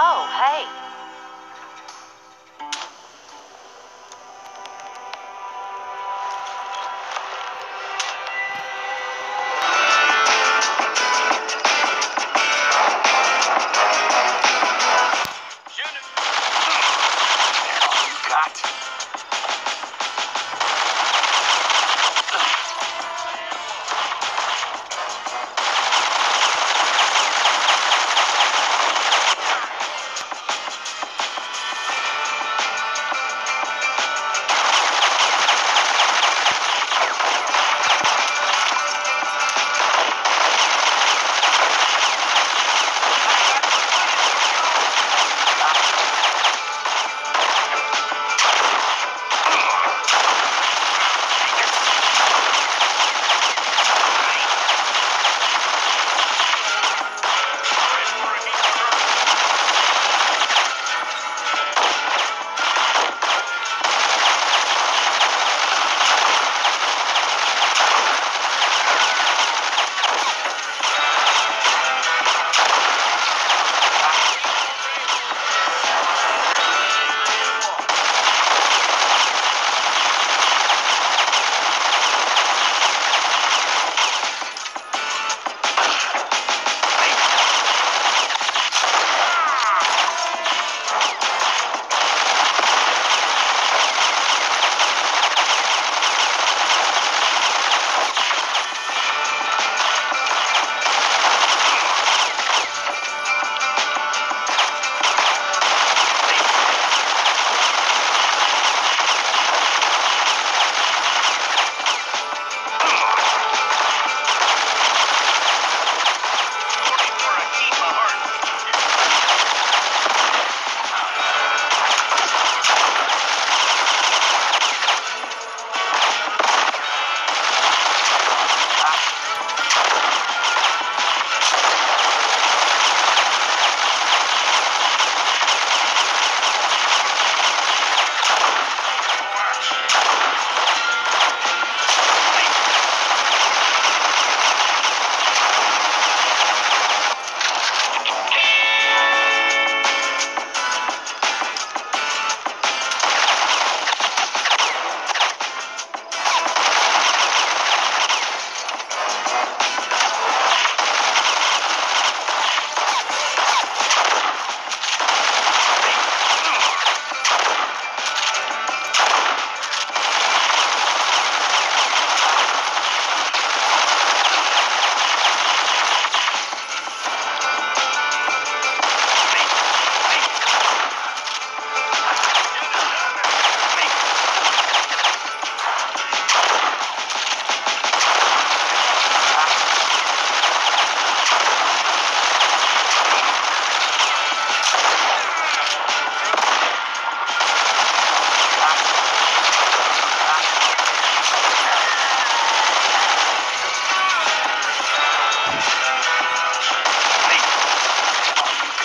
Oh, hey.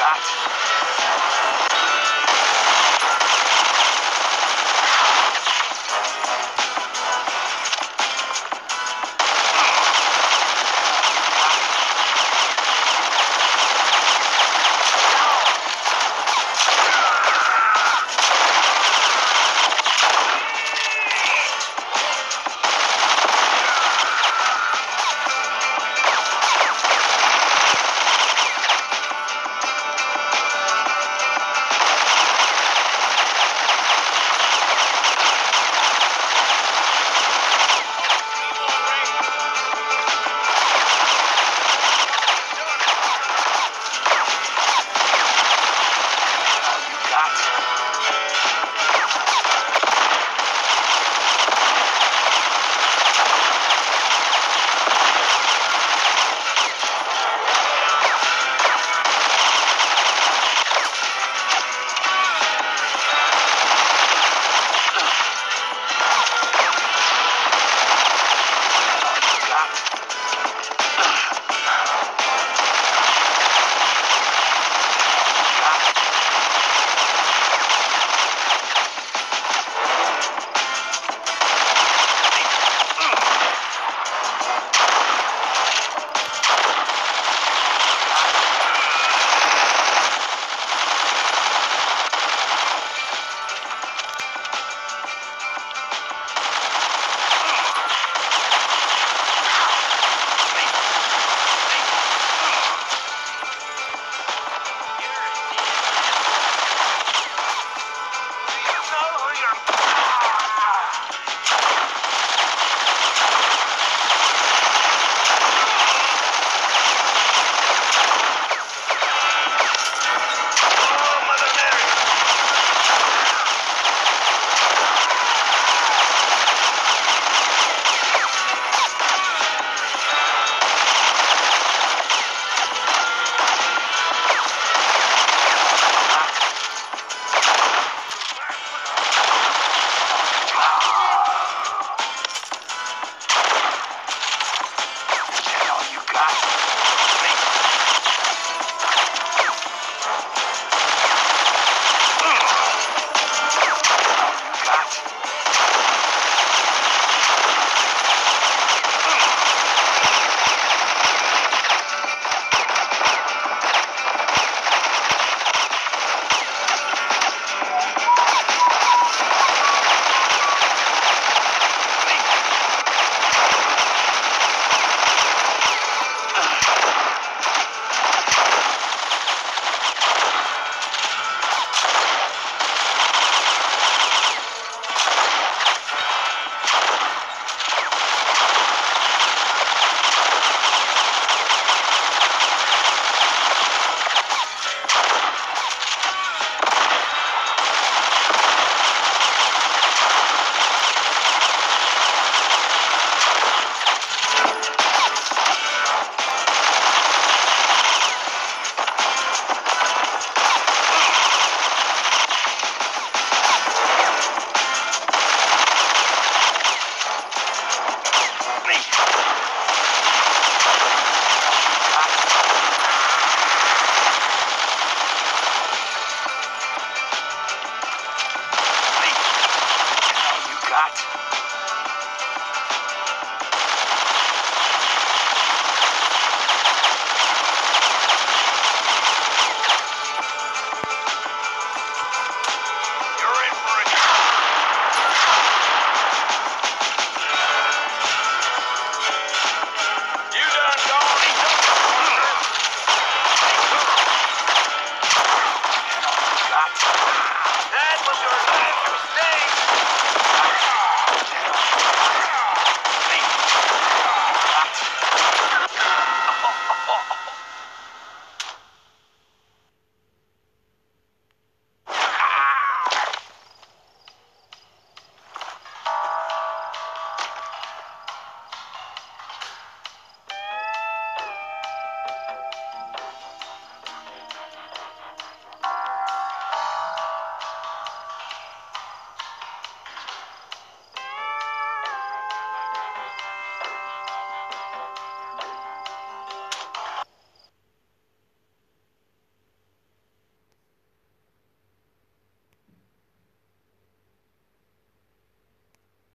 that.